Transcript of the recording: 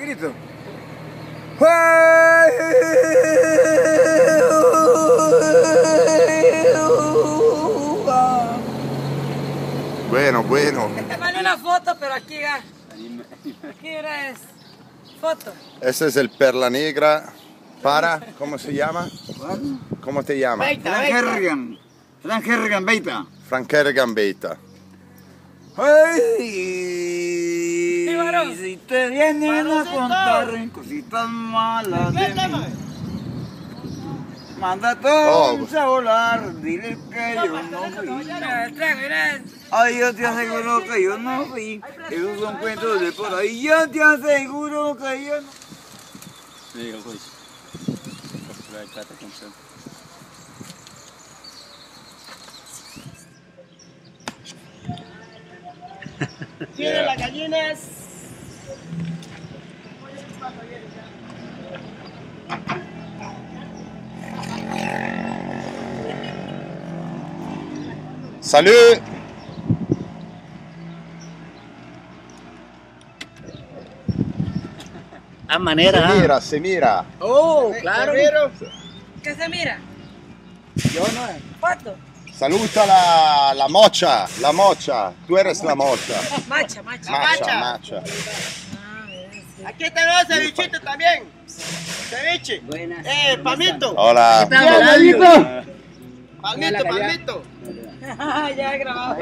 grito. Bueno, bueno. Vale una foto, pero aquí ya. Aquí era es foto. Ese es el Perla Negra para, ¿cómo se llama? ¿Cómo te llama? Frank Herrigan. Frank Herrigan Beita. Franker Gambetta. Ay, Sí, varón. si te vienen a contar cositas malas de mí, manda a todos Oh. a volar, dile que yo no fui. Ay, yo te aseguro que yo no fui. Esos son cuentos de por ahí. Yo te aseguro que yo no. Tiene las gallinas. Salud. A manera. Se mira, se mira. Oh, claro. ¿Qué se mira? Yo no. Foto. Saluta la, la mocha, la mocha. Tú eres la mocha. Macha, macha. Macha, macha. Aquí tenemos cevichito también. Ceviche. Buenas. Eh, palmito. Hola. Palmito, palmito. ya he grabado.